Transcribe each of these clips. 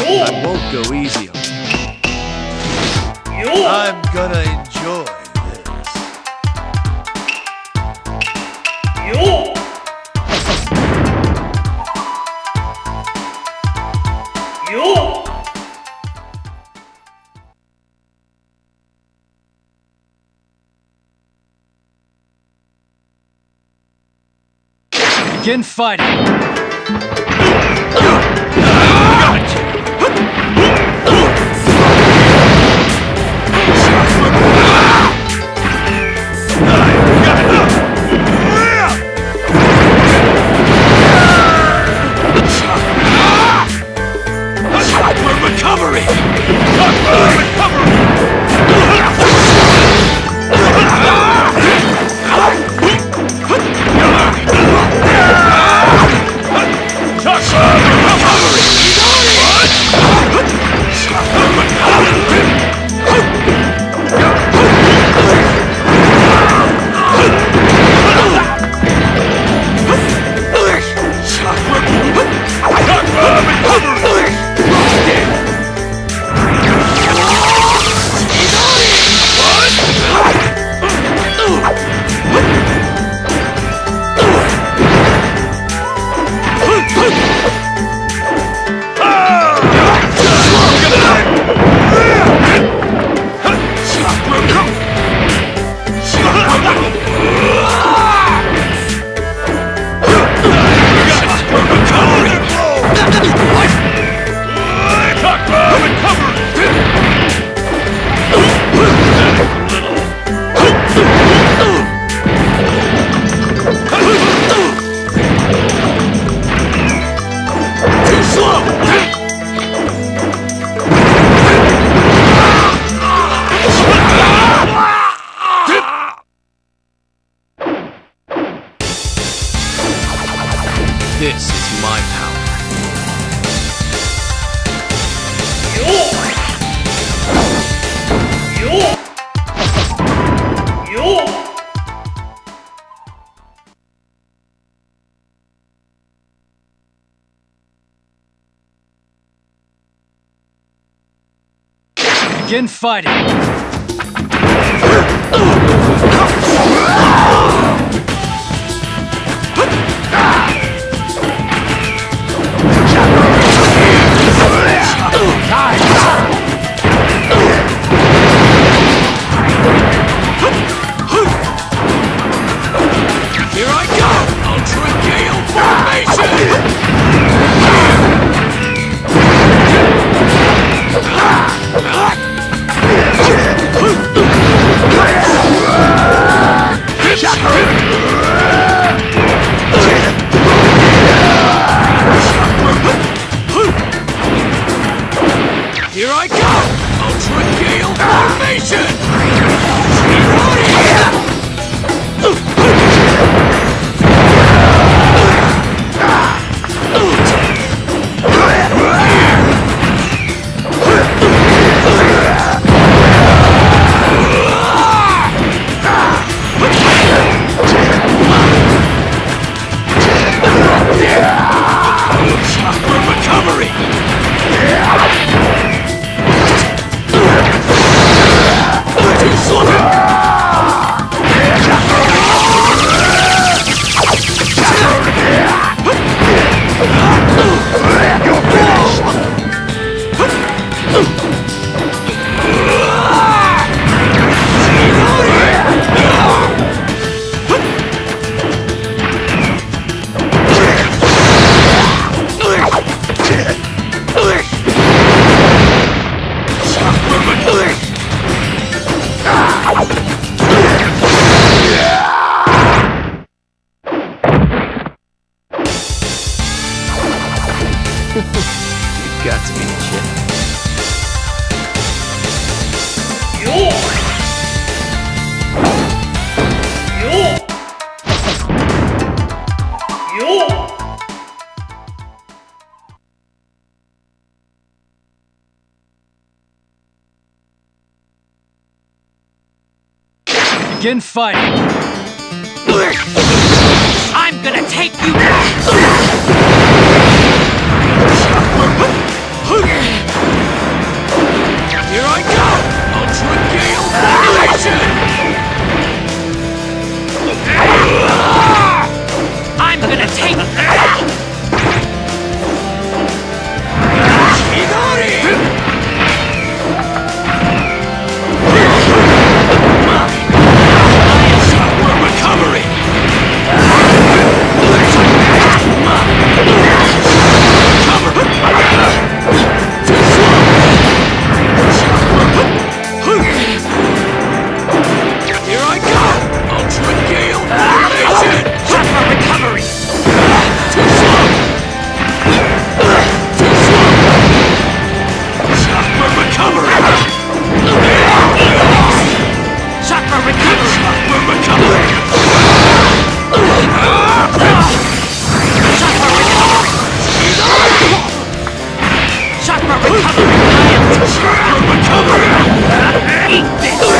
I won't go easy on you. I'm gonna enjoy this. Begin fighting! This is my power. Begin fighting! You've got to be kidding. Begin fighting! I'm gonna take you down! I'm gonna take Recover! Recover! Recover! Eat this!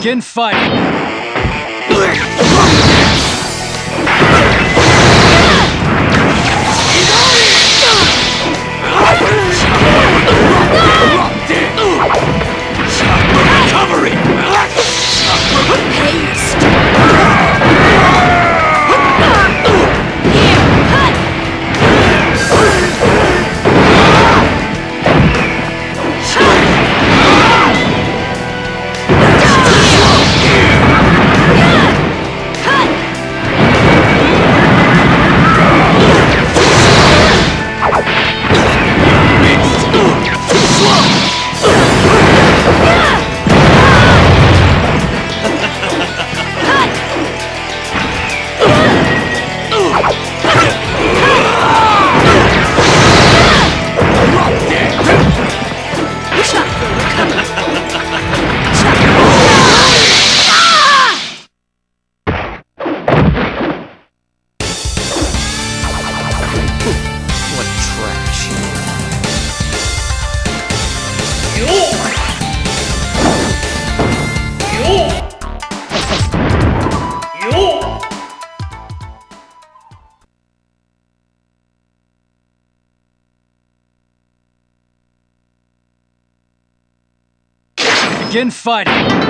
Begin fighting. Begin fighting.